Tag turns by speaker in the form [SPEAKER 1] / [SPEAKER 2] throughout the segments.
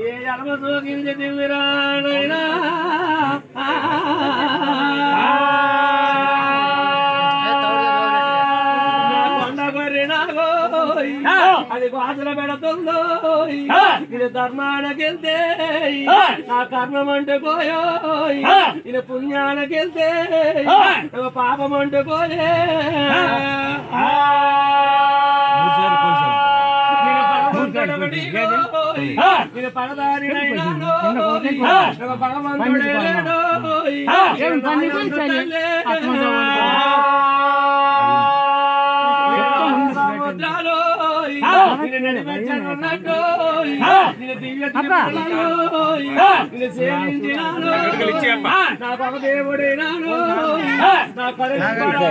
[SPEAKER 1] ఏ జన్మ సోకించి దివిరానైనా అది బాధలు పెడుతుందో ఇది ధర్మానకెళ్తే నా కర్మం అంటే పోయో ఇది పుణ్యానకెళ్తే పాపం అంటే పోయే నా పగ దేవుడైనాను నా దేవుడైనాను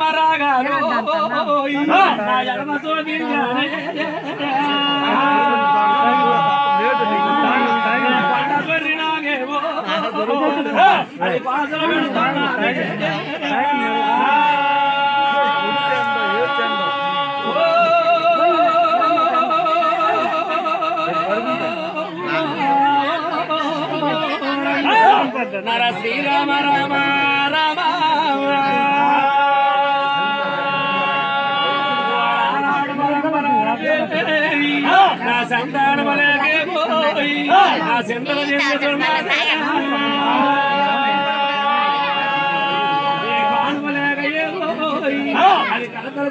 [SPEAKER 1] మరాగారు నా ఎడమ సోదించానే అది పాసలు నర శ్రీరామ రామ. నా సంతానమలేకే పోయి నా సింతలు అది కలతలు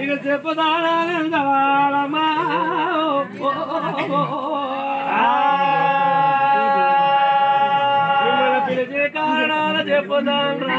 [SPEAKER 1] ఇక చెప్పుదానమ్మా పిలిచే చెప్పుదాం రా